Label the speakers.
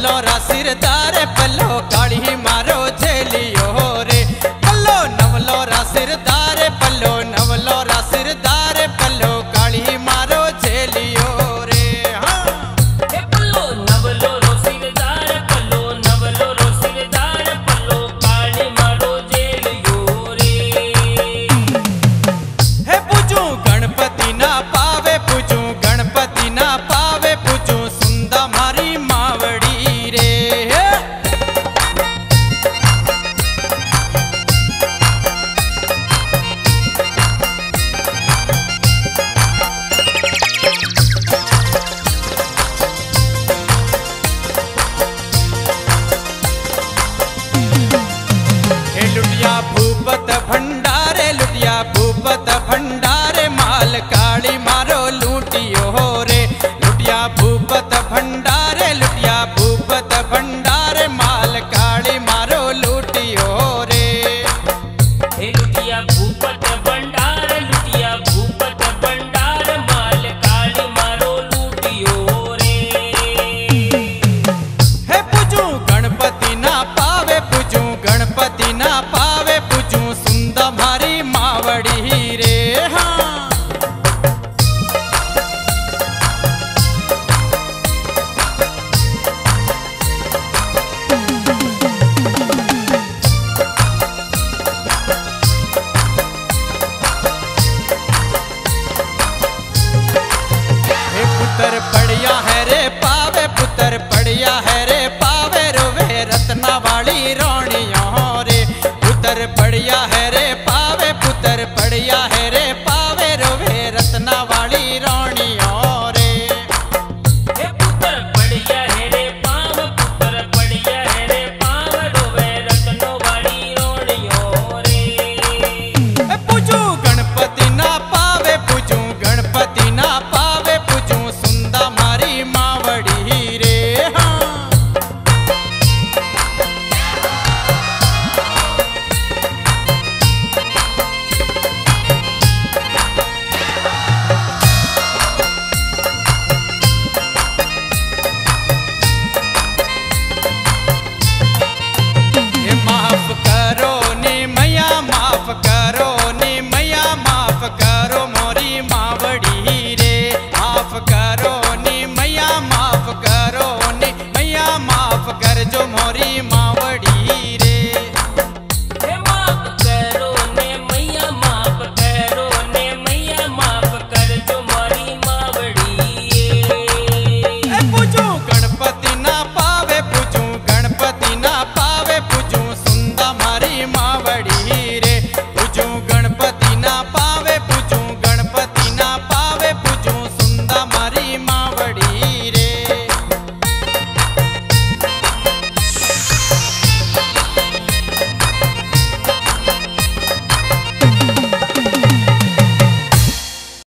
Speaker 1: पल्लो रा सिर तारे पल्लो काढ़ी मारो।